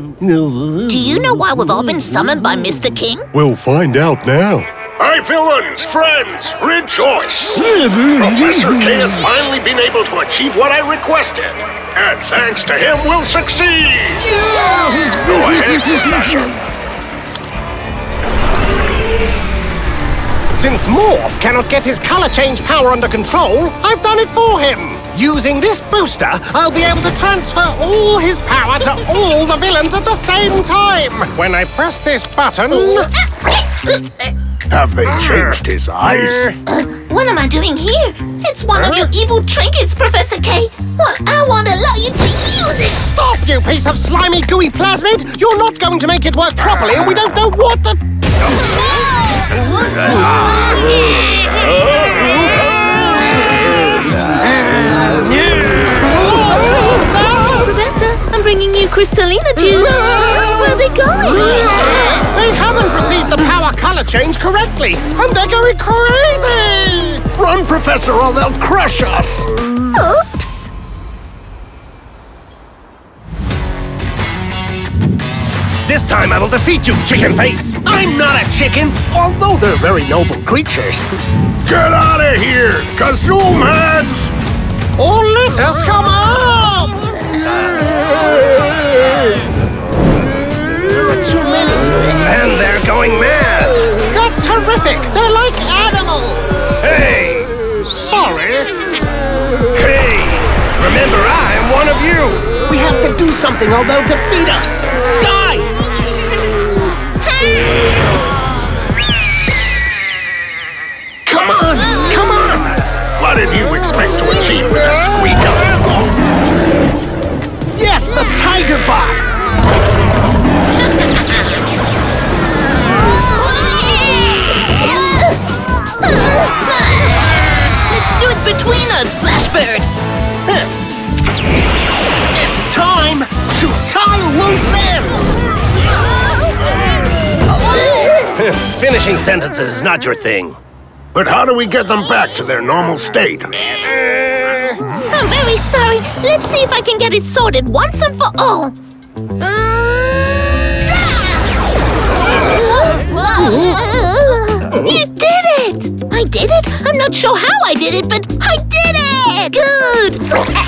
Do you know why we've all been summoned by Mr. King? We'll find out now. My villains, friends, rejoice! Professor K has finally been able to achieve what I requested. And thanks to him, we'll succeed! Go ahead, Professor. Since Morph cannot get his color change power under control, I've done it for him. Using this booster, I'll be able to transfer all his power to all the villains at the same time. When I press this button... Have they changed his eyes? Uh, what am I doing here? It's one of your evil trinkets, Professor K. Well, I won't allow you to use it. Stop, you piece of slimy, gooey plasmid! You're not going to make it work properly, and we don't know what the... Crystallina juice. Where are they going? They haven't received the power color change correctly, and they're going crazy! Run, Professor, or they'll crush us! Oops. This time I will defeat you, chicken face! I'm not a chicken, although they're very noble creatures. Get out of here, Kazoom heads! Or let us come up! Going mad! That's horrific! They're like animals! Hey! Sorry! Hey! Remember, I'm one of you! We have to do something or they'll defeat us! Sky! Hey! Come on! Come on! What did you expect to loose ends! Finishing sentences is not your thing. But how do we get them back to their normal state? I'm very sorry. Let's see if I can get it sorted once and for all. You did it! I did it? I'm not sure how I did it, but I did it! Good!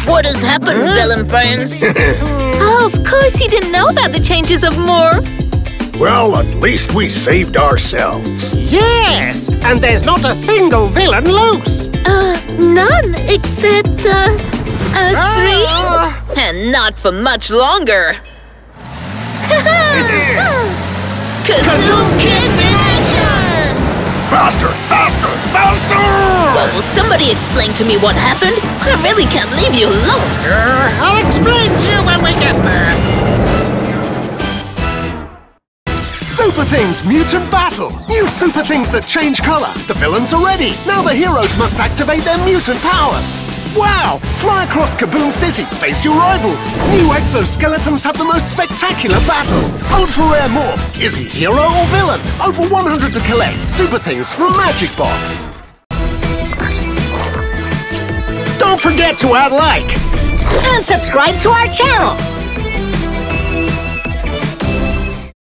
What has happened, villain friends? Oh, of course he didn't know about the changes of Morph. Well, at least we saved ourselves. Yes! And there's not a single villain loose! Uh, none except, uh, us three? and not for much longer. Somebody explain to me what happened? I really can't leave you alone. Uh, I'll explain to you when we get there. Super Things Mutant Battle! New Super Things that change color. The villains are ready. Now the heroes must activate their mutant powers. Wow! Fly across Kaboom City, face your rivals. New exoskeletons have the most spectacular battles. Ultra Rare Morph. Is he hero or villain? Over 100 to collect. Super Things from Magic Box. Don't forget to add like. And subscribe to our channel.